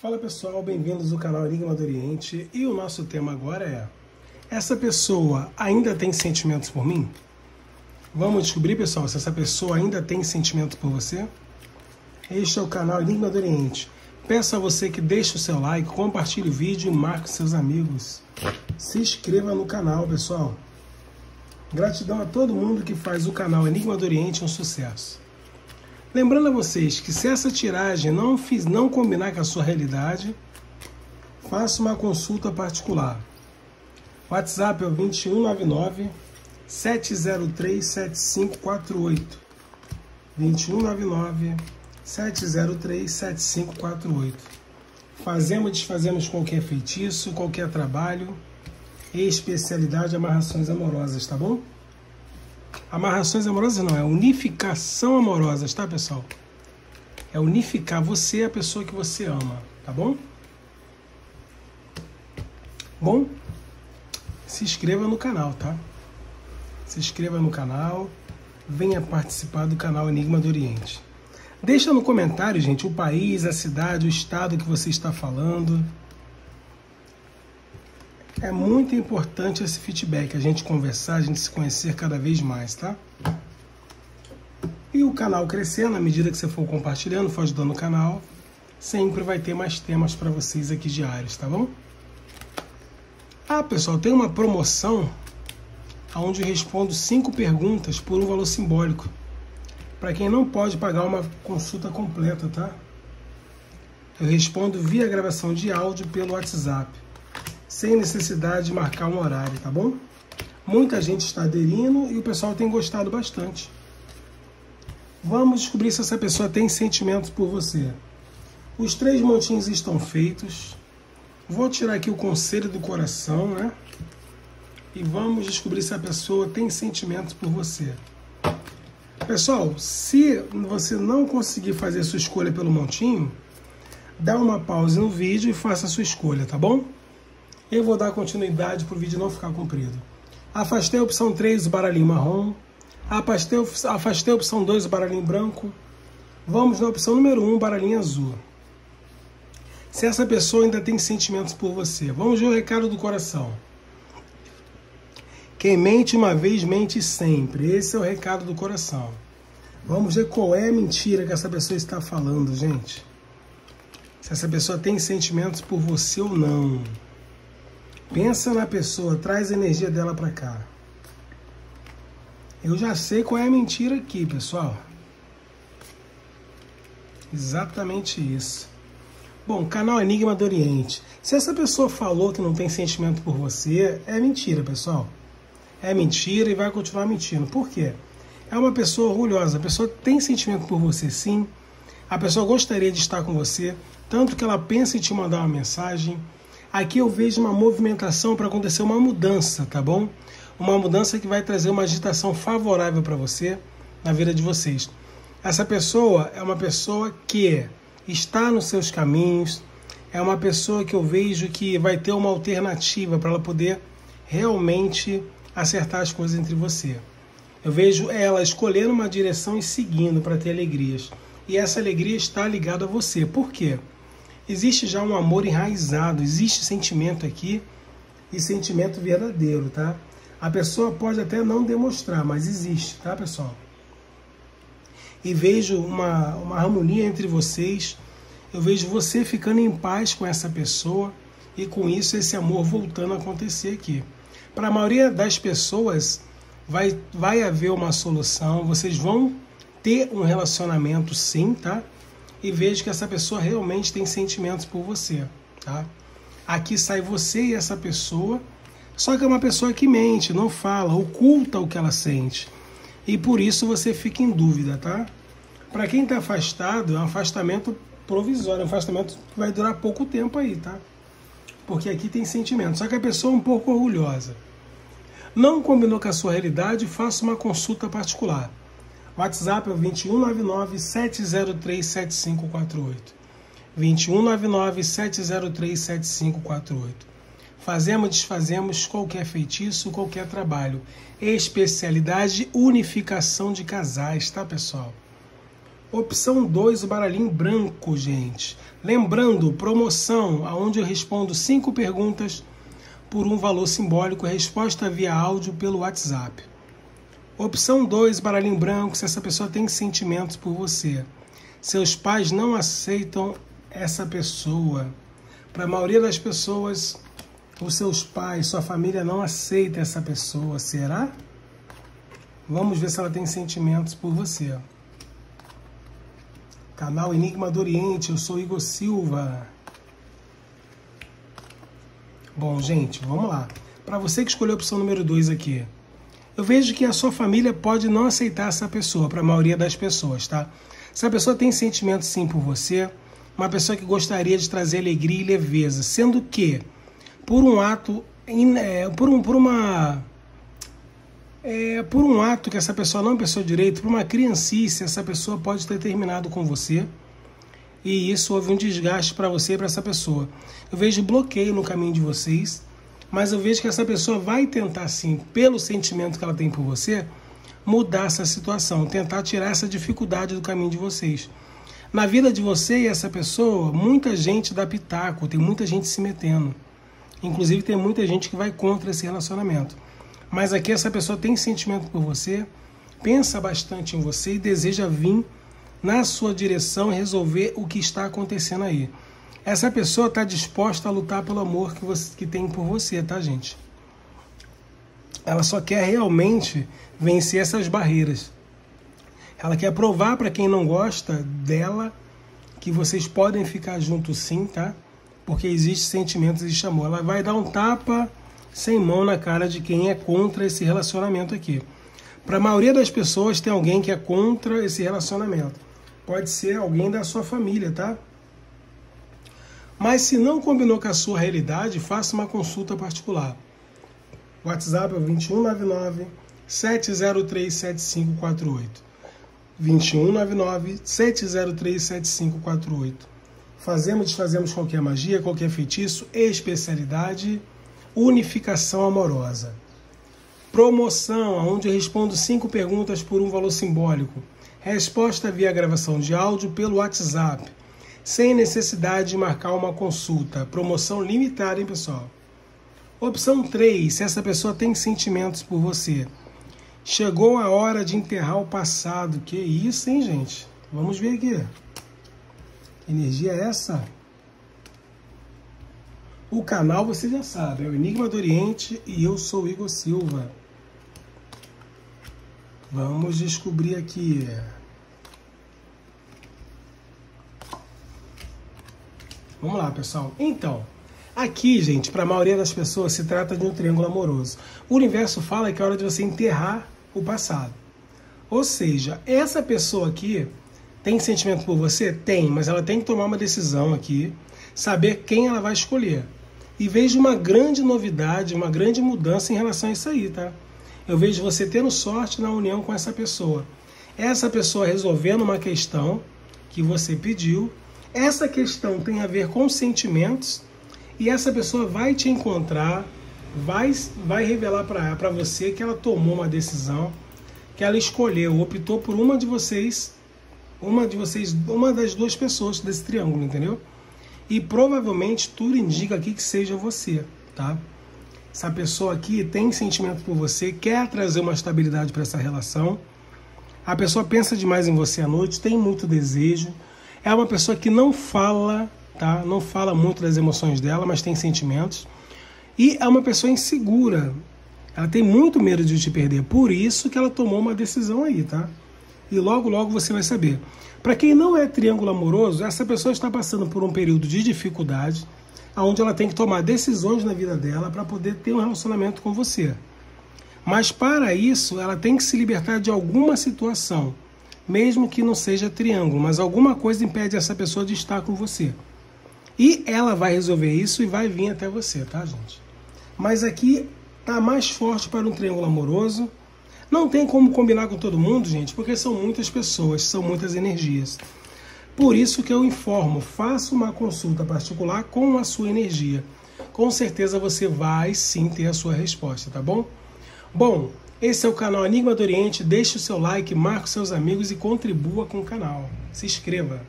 Fala pessoal, bem-vindos ao canal Enigma do Oriente e o nosso tema agora é: Essa pessoa ainda tem sentimentos por mim? Vamos descobrir, pessoal, se essa pessoa ainda tem sentimentos por você? Este é o canal Enigma do Oriente. Peço a você que deixe o seu like, compartilhe o vídeo e marque seus amigos. Se inscreva no canal, pessoal. Gratidão a todo mundo que faz o canal Enigma do Oriente um sucesso. Lembrando a vocês que se essa tiragem não, fiz, não combinar com a sua realidade, faça uma consulta particular. WhatsApp é o 2199 703 7548. 2199 703 7548. Fazemos e desfazemos qualquer feitiço, qualquer trabalho e especialidade amarrações amorosas, tá bom? Amarrações amorosas não, é unificação amorosa, tá, pessoal? É unificar você e a pessoa que você ama, tá bom? Bom, se inscreva no canal, tá? Se inscreva no canal, venha participar do canal Enigma do Oriente. Deixa no comentário, gente, o país, a cidade, o estado que você está falando. É muito importante esse feedback, a gente conversar, a gente se conhecer cada vez mais, tá? E o canal crescendo, à medida que você for compartilhando, for ajudando o canal, sempre vai ter mais temas para vocês aqui diários, tá bom? Ah, pessoal, tem uma promoção onde eu respondo cinco perguntas por um valor simbólico. Para quem não pode pagar uma consulta completa, tá? Eu respondo via gravação de áudio pelo WhatsApp sem necessidade de marcar um horário, tá bom? Muita gente está aderindo e o pessoal tem gostado bastante. Vamos descobrir se essa pessoa tem sentimentos por você. Os três montinhos estão feitos. Vou tirar aqui o conselho do coração, né? E vamos descobrir se a pessoa tem sentimentos por você. Pessoal, se você não conseguir fazer a sua escolha pelo montinho, dá uma pausa no vídeo e faça a sua escolha, tá bom? Eu vou dar continuidade para o vídeo não ficar comprido. Afastei a opção 3, o baralhinho marrom. Afastei, afastei a opção 2, o baralhinho branco. Vamos na opção número 1, um, baralhinho azul. Se essa pessoa ainda tem sentimentos por você. Vamos ver o recado do coração. Quem mente uma vez, mente sempre. Esse é o recado do coração. Vamos ver qual é a mentira que essa pessoa está falando, gente. Se essa pessoa tem sentimentos por você ou não. Pensa na pessoa, traz a energia dela para cá. Eu já sei qual é a mentira aqui, pessoal. Exatamente isso. Bom, canal Enigma do Oriente. Se essa pessoa falou que não tem sentimento por você, é mentira, pessoal. É mentira e vai continuar mentindo. Por quê? É uma pessoa orgulhosa. A pessoa tem sentimento por você, sim. A pessoa gostaria de estar com você, tanto que ela pensa em te mandar uma mensagem Aqui eu vejo uma movimentação para acontecer uma mudança, tá bom? Uma mudança que vai trazer uma agitação favorável para você na vida de vocês. Essa pessoa é uma pessoa que está nos seus caminhos, é uma pessoa que eu vejo que vai ter uma alternativa para ela poder realmente acertar as coisas entre você. Eu vejo ela escolhendo uma direção e seguindo para ter alegrias. E essa alegria está ligada a você. Por quê? Existe já um amor enraizado, existe sentimento aqui e sentimento verdadeiro, tá? A pessoa pode até não demonstrar, mas existe, tá, pessoal? E vejo uma, uma harmonia entre vocês, eu vejo você ficando em paz com essa pessoa e com isso esse amor voltando a acontecer aqui. Para a maioria das pessoas, vai, vai haver uma solução, vocês vão ter um relacionamento sim, tá? E vejo que essa pessoa realmente tem sentimentos por você, tá? Aqui sai você e essa pessoa, só que é uma pessoa que mente, não fala, oculta o que ela sente. E por isso você fica em dúvida, tá? Para quem está afastado, é um afastamento provisório, é um afastamento que vai durar pouco tempo aí, tá? Porque aqui tem sentimento. Só que a pessoa é um pouco orgulhosa. Não combinou com a sua realidade, faça uma consulta particular. WhatsApp é o 2199 703 7548. 2199 703 7548. Fazemos, desfazemos qualquer feitiço, qualquer trabalho. Especialidade unificação de casais, tá, pessoal? Opção 2, o baralhinho branco, gente. Lembrando, promoção, onde eu respondo cinco perguntas por um valor simbólico, resposta via áudio pelo WhatsApp. Opção 2, baralhinho branco, se essa pessoa tem sentimentos por você. Seus pais não aceitam essa pessoa. Para a maioria das pessoas, os seus pais, sua família não aceita essa pessoa. Será? Vamos ver se ela tem sentimentos por você. Canal Enigma do Oriente, eu sou Igor Silva. Bom, gente, vamos lá. Para você que escolheu a opção número 2 aqui, eu vejo que a sua família pode não aceitar essa pessoa, para a maioria das pessoas, tá? Se a pessoa tem sentimento sim por você, uma pessoa que gostaria de trazer alegria e leveza, sendo que, por um ato, é, por, um, por uma é, por um ato que essa pessoa não pensou direito, por uma criancice, essa pessoa pode ter terminado com você e isso houve um desgaste para você e para essa pessoa. Eu vejo bloqueio no caminho de vocês, mas eu vejo que essa pessoa vai tentar sim, pelo sentimento que ela tem por você, mudar essa situação, tentar tirar essa dificuldade do caminho de vocês. Na vida de você e essa pessoa, muita gente dá pitaco, tem muita gente se metendo. Inclusive tem muita gente que vai contra esse relacionamento. Mas aqui essa pessoa tem sentimento por você, pensa bastante em você e deseja vir na sua direção resolver o que está acontecendo aí. Essa pessoa está disposta a lutar pelo amor que, você, que tem por você, tá, gente? Ela só quer realmente vencer essas barreiras. Ela quer provar para quem não gosta dela que vocês podem ficar juntos sim, tá? Porque existe sentimentos, existe amor. Ela vai dar um tapa sem mão na cara de quem é contra esse relacionamento aqui. Para a maioria das pessoas, tem alguém que é contra esse relacionamento. Pode ser alguém da sua família, tá? Mas se não combinou com a sua realidade, faça uma consulta particular. WhatsApp é 2199 703 7548. 2199 703 7548. Fazemos, desfazemos qualquer magia, qualquer feitiço, especialidade unificação amorosa. Promoção, onde eu respondo cinco perguntas por um valor simbólico. Resposta via gravação de áudio pelo WhatsApp, sem necessidade de marcar uma consulta. Promoção limitada, hein, pessoal? Opção 3, se essa pessoa tem sentimentos por você. Chegou a hora de enterrar o passado. Que isso, hein, gente? Vamos ver aqui. Que energia é essa? O canal você já sabe, é o Enigma do Oriente e eu sou Igor Silva. Vamos descobrir aqui. Vamos lá, pessoal. Então, aqui, gente, para a maioria das pessoas se trata de um triângulo amoroso. O universo fala que é hora de você enterrar o passado. Ou seja, essa pessoa aqui tem sentimento por você? Tem, mas ela tem que tomar uma decisão aqui, saber quem ela vai escolher. E vejo uma grande novidade, uma grande mudança em relação a isso aí, tá? Eu vejo você tendo sorte na união com essa pessoa. Essa pessoa resolvendo uma questão que você pediu. Essa questão tem a ver com sentimentos e essa pessoa vai te encontrar, vai, vai revelar para você que ela tomou uma decisão, que ela escolheu, optou por uma de vocês, uma de vocês, uma das duas pessoas desse triângulo, entendeu? E provavelmente tudo indica aqui que seja você, tá? Essa pessoa aqui tem sentimento por você, quer trazer uma estabilidade para essa relação. A pessoa pensa demais em você à noite, tem muito desejo. É uma pessoa que não fala, tá? Não fala muito das emoções dela, mas tem sentimentos. E é uma pessoa insegura. Ela tem muito medo de te perder. Por isso que ela tomou uma decisão aí, tá? E logo, logo você vai saber. Para quem não é triângulo amoroso, essa pessoa está passando por um período de dificuldade, onde ela tem que tomar decisões na vida dela para poder ter um relacionamento com você. Mas para isso, ela tem que se libertar de alguma situação, mesmo que não seja triângulo, mas alguma coisa impede essa pessoa de estar com você. E ela vai resolver isso e vai vir até você, tá, gente? Mas aqui tá mais forte para um triângulo amoroso não tem como combinar com todo mundo, gente, porque são muitas pessoas, são muitas energias. Por isso que eu informo, faça uma consulta particular com a sua energia. Com certeza você vai sim ter a sua resposta, tá bom? Bom, Esse é o canal Enigma do Oriente. Deixe o seu like, marque seus amigos e contribua com o canal. Se inscreva.